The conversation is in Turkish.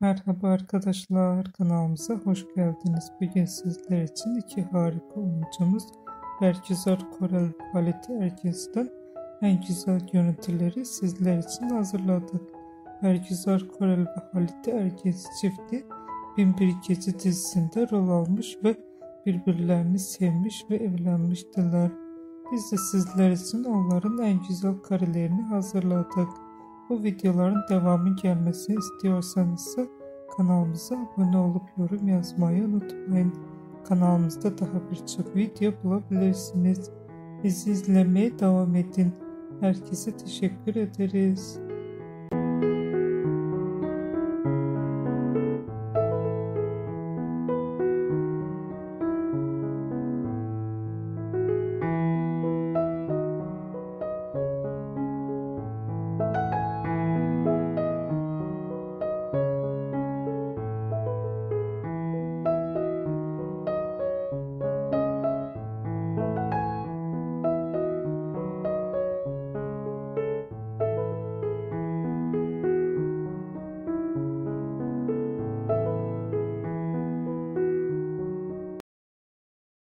Merhaba arkadaşlar, kanalımıza hoş geldiniz. Bugün sizler için iki harika oyuncumuz Berkizar Korel Halit Ergez'den en güzel görüntüleri sizler için hazırladık. Berkizar Korel ve Halit Ergez çifti Binbir Gece dizisinde rol almış ve birbirlerini sevmiş ve evlenmiştiler. Biz de sizler için onların en güzel karelerini hazırladık. Bu videoların devamı gelmesini istiyorsanız kanalımıza abone olup yorum yazmayı unutmayın. Kanalımızda daha birçok video bulabilirsiniz. Bizi izlemeye devam edin. Herkese teşekkür ederiz.